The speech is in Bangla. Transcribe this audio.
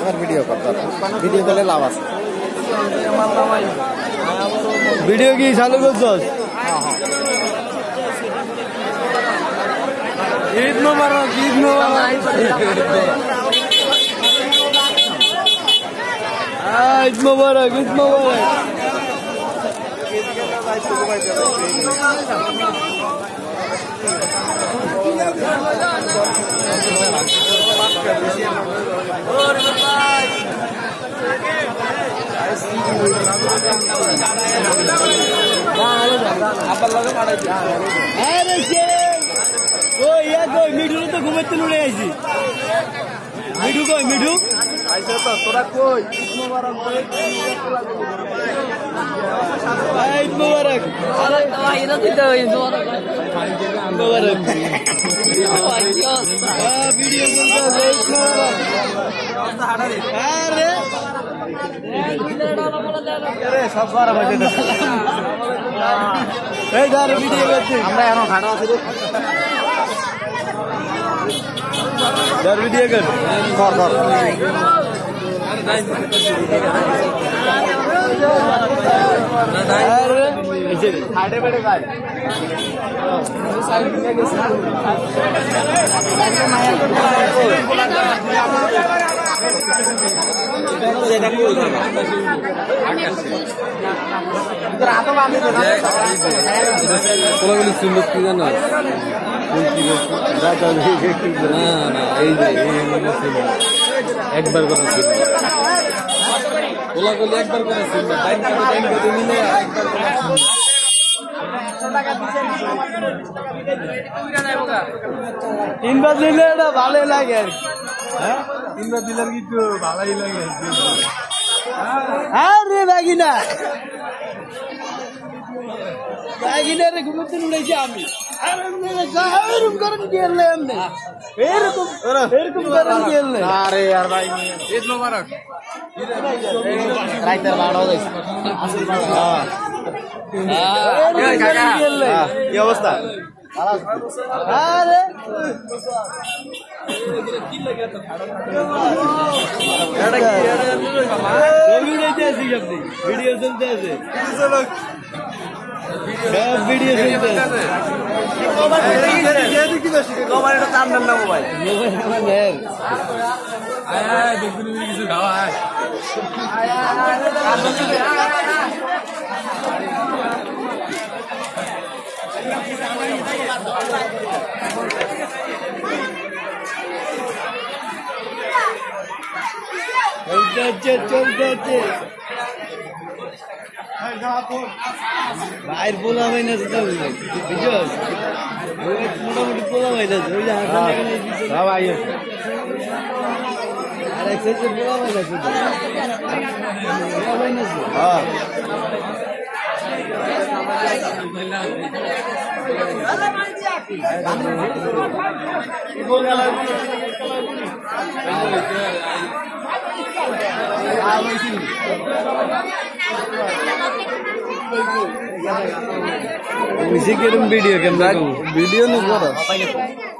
এবার ভিডিও করতে ভিডিও করলে লাভ আছে। ভিডিও কি চালু করছস? ঈদ মোবারক ঈদ মোবারক। ঈদ মোবারক ঈদ মোবারক। ইয়া কই মিঠু তো ঘুমাইতে উড়ে আছি মিঠু কই মিঠু আমরা এখন খানা আছে রে। ধর ভিডিও কর কর কর বেড়ে সুন্দর কি জানো? একবার সুন্দর। তিনবার দিলে এটা ভালোই লাগে আর। হ্যাঁ তিনবার দিলে আর কি ভালোই লাগে। হ্যাঁ রে বাগিনা বাগিনা রে ঘুমোতে উড়েছি আমি আরে মেরে এরকম করেন গেলে এমনি এরকম এরকম করেন গেলে আরে यार ভাই ঈদ মোবারক রাইতের বাড়ো দিস এরকম করেন গেলে কি অবস্থা আরে ছবি উঠাইতে আছি আপনি ভিডিও চলতে আছে সব ভিডিও চলতে চলতে চলতে হচ্ছে বাইর পোলা হয় না সেটা বুঝছস মোটামুটি পোলা হয় না ওই যে হাসান এখানে পিছনে হ্যাঁ ভাই আর এক সাইডে পোলা হয় না শুধু পোলা হয় না শুধু হ্যাঁ किसी മ്യൂസിക് വീഡിയോ വീഡിയോ ഒന്നും